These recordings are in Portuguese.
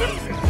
Hmph!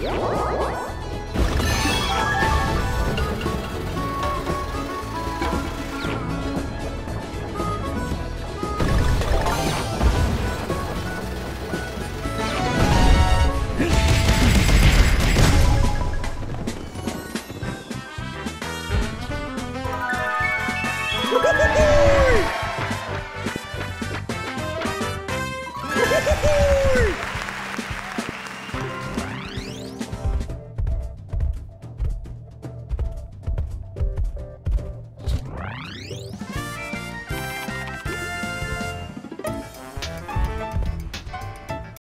Yeah.